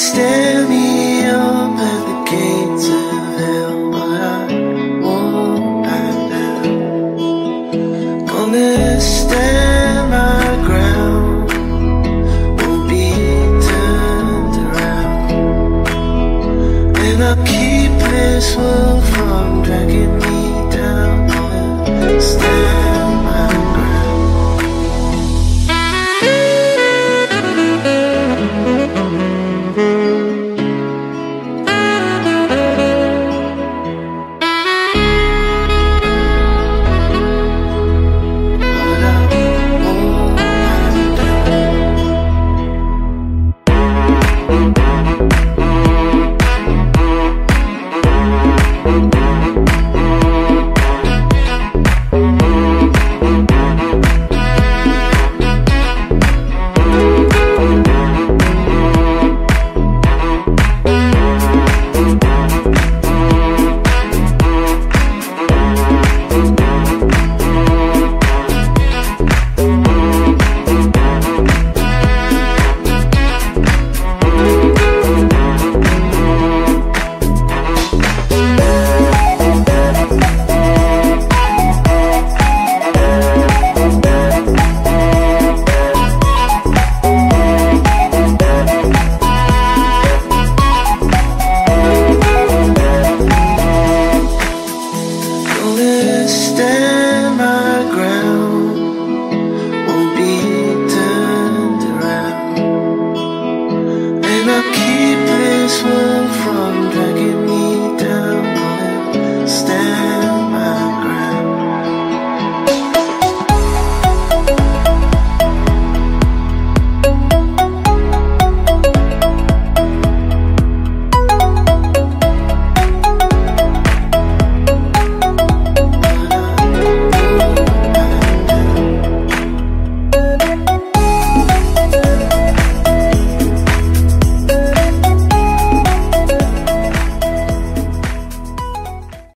Stand me up at the gates of hell, I won't back down. Gonna stand my ground, won't be turned around, and I'll keep this world from.